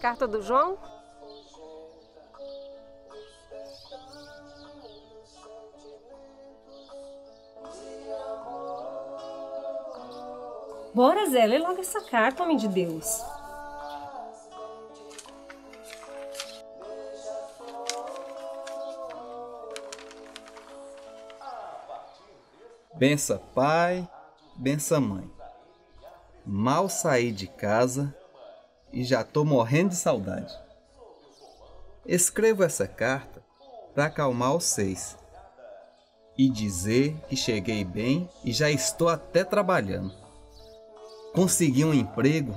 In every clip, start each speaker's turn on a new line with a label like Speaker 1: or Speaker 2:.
Speaker 1: Carta do João? Bora, Zé, lê logo essa carta, homem de Deus.
Speaker 2: Bença pai, bença mãe. Mal saí de casa e já tô morrendo de saudade. Escrevo essa carta para acalmar vocês e dizer que cheguei bem e já estou até trabalhando. Consegui um emprego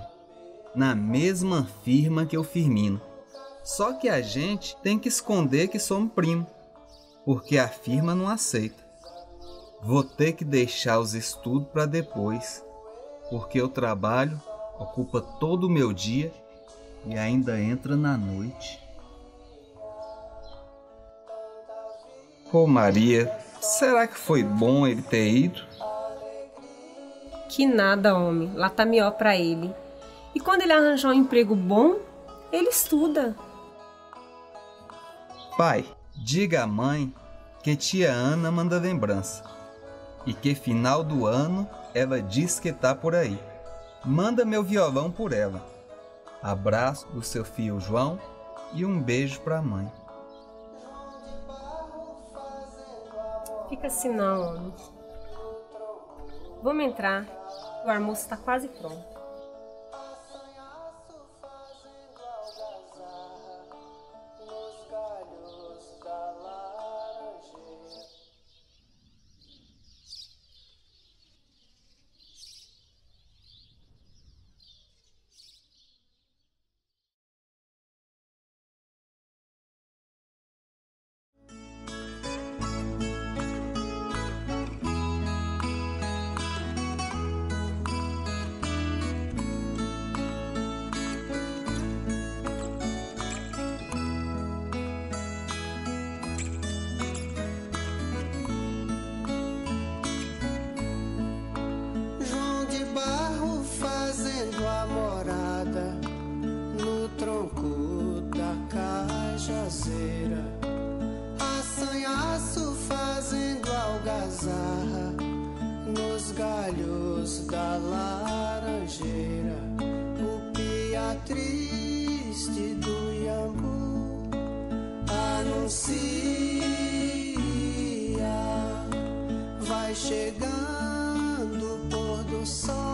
Speaker 2: na mesma firma que o Firmino. Só que a gente tem que esconder que somos primo, porque a firma não aceita. Vou ter que deixar os estudos para depois, porque o trabalho ocupa todo o meu dia e ainda entra na noite. Ô oh, Maria, será que foi bom ele ter ido?
Speaker 1: Que nada, homem. Lá tá melhor para ele. E quando ele arranjar um emprego bom, ele estuda.
Speaker 2: Pai, diga à mãe que tia Ana manda lembrança e que final do ano ela diz que tá por aí. Manda meu violão por ela. Abraço do seu filho João e um beijo pra mãe.
Speaker 1: Fica assim não, homem. Vamos entrar. O almoço está quase pronto.
Speaker 3: Assanhaço fazendo algazarra nos galhos da laranjeira. O pia triste do iambu anuncia, vai chegando o pôr do sol.